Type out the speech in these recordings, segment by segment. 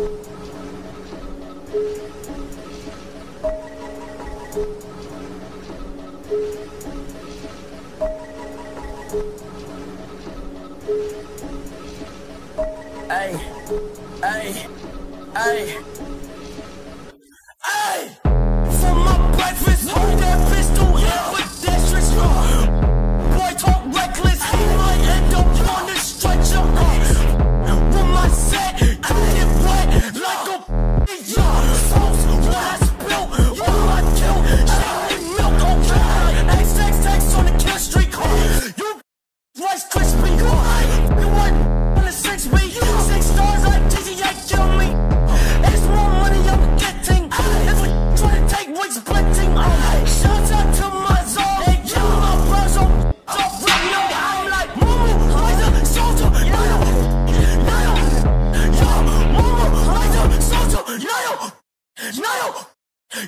Hey, hey, hey,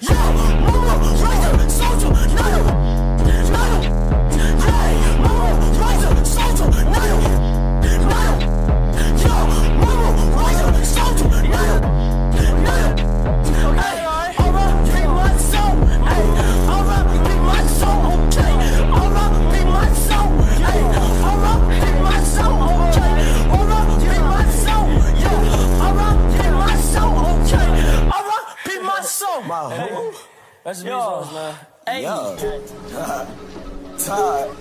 Yo, Momo, Liza, Soldier, Nayo, That's Yo. music, man. Hey, Yo. Todd.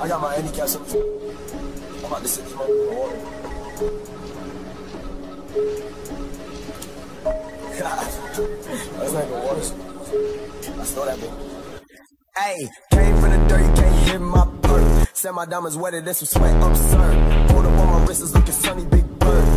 I got my handicaps. I'm about to sit this moment in the water. That's like the water. I stole that bit. Hey, came from the dirt, you can't hit my perk. Said my diamonds wetter than some sweat absurd. Pulled up on my wrist, it's looking sunny, big bird.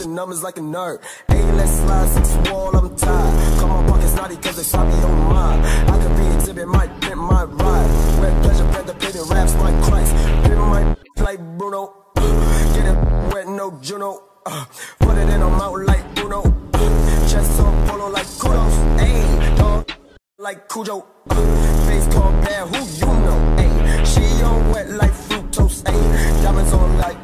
The, the numbers like a nerd. Hey, let's slide six wall, I'm tired. Call my pockets naughty cause they saw me on mine. I could be Xzibit, might pimp my ride. Red pleasure, contemplating raps like Christ. Pimp my like Bruno. Get it wet, no Juno. Uh, put it in a mouth like Bruno. Uh, chest on polo like kudos. Ayy, dog like Cujo. Uh, face called bad, who you know? Ayy, she on wet like fructose. Ayy, diamonds on like.